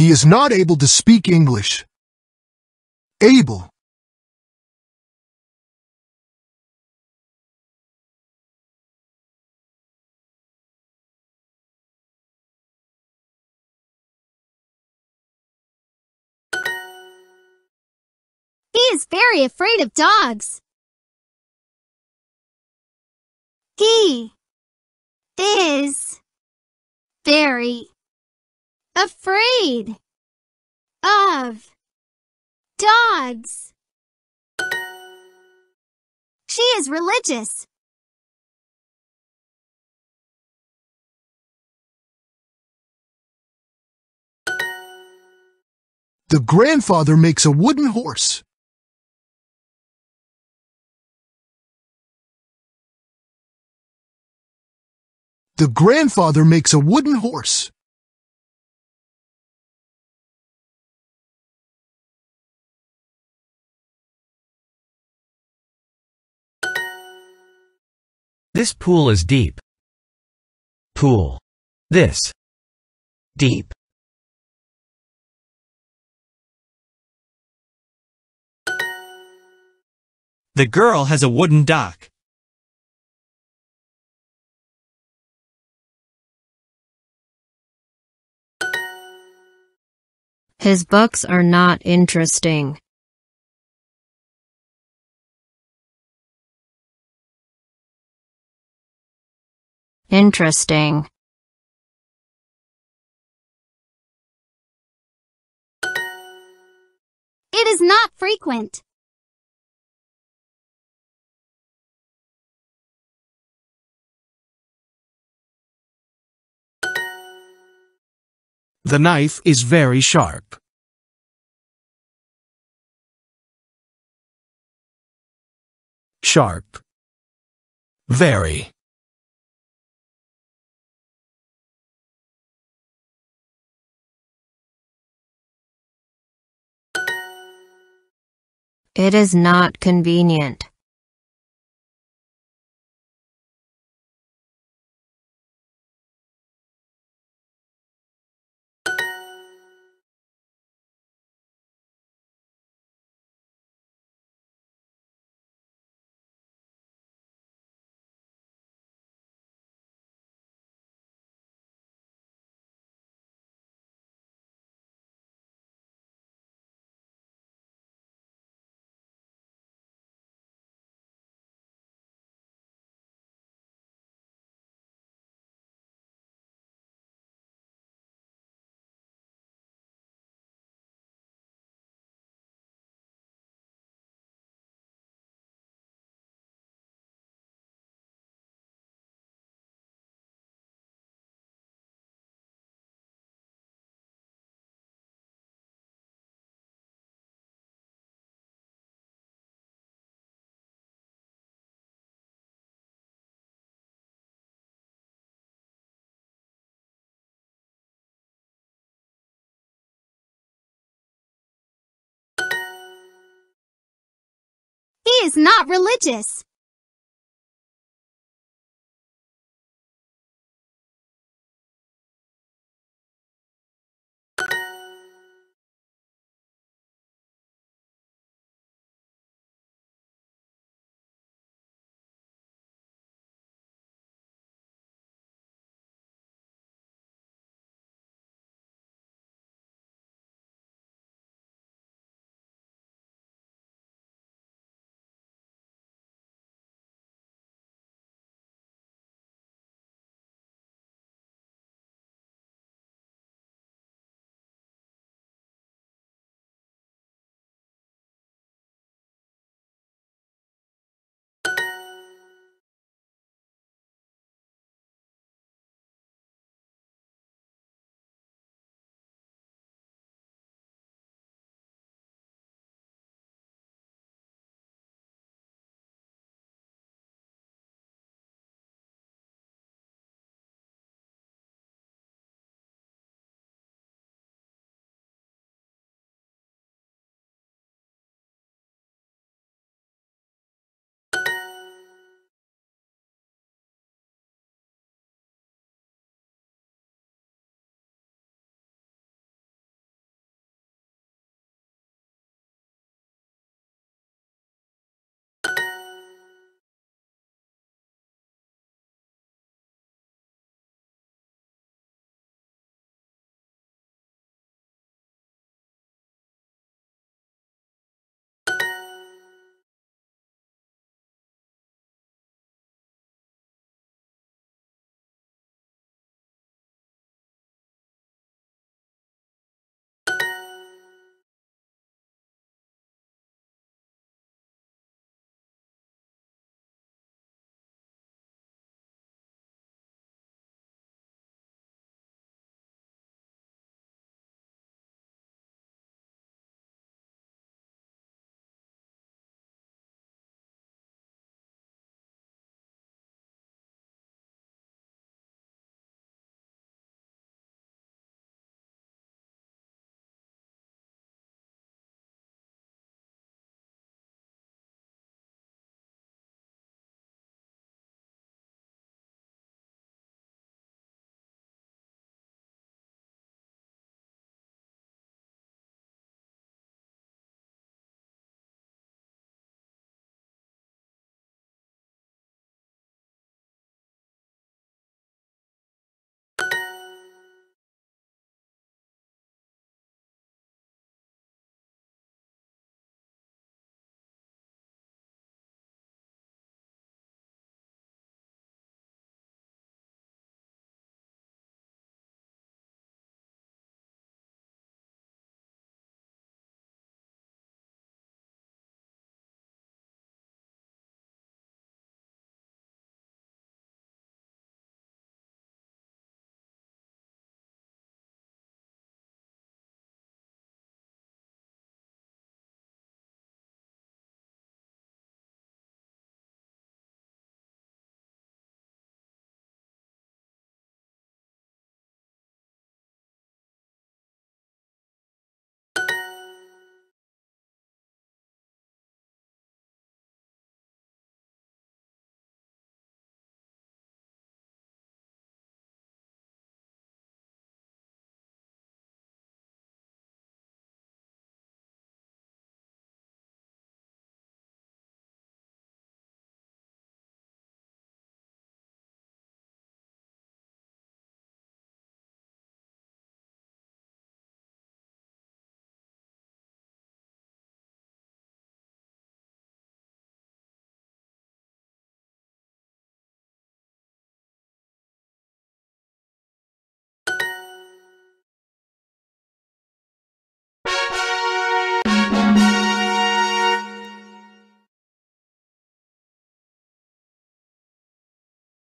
He is not able to speak English. Able. He is very afraid of dogs. He is very afraid of dogs. She is religious. The grandfather makes a wooden horse. The grandfather makes a wooden horse. This pool is deep. Pool. This. Deep. The girl has a wooden dock. His books are not interesting. Interesting. It is not frequent. The knife is very sharp. Sharp. Very. It is not convenient. Is not religious.